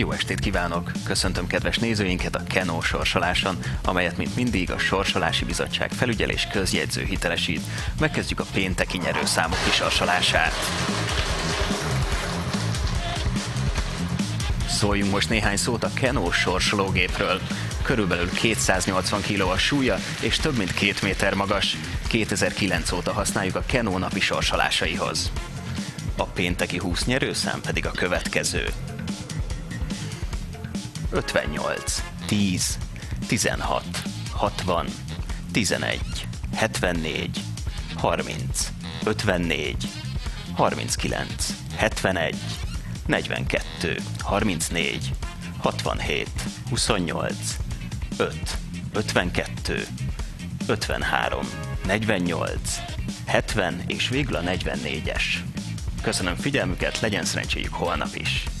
Jó estét kívánok! Köszöntöm kedves nézőinket a Kenó sorsoláson, amelyet mint mindig a Sorsolási Bizottság felügyelés közjegyző hitelesít. Megkezdjük a pénteki nyerőszámok kisorsolását. Szóljunk most néhány szót a Kenó sorsológépről. Körülbelül 280 kg a súlya, és több mint 2 méter magas. 2009 óta használjuk a Kenó napi sorsolásaihoz. A pénteki 20 nyerőszám pedig a következő. 58, 10, 16, 60, 11, 74, 30, 54, 39, 71, 42, 34, 67, 28, 5, 52, 53, 48, 70 és végül a 44-es. Köszönöm figyelmüket, legyen szerencséjük holnap is!